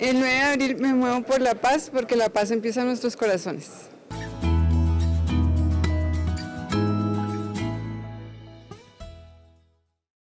El 9 de abril me muevo por la paz porque la paz empieza en nuestros corazones.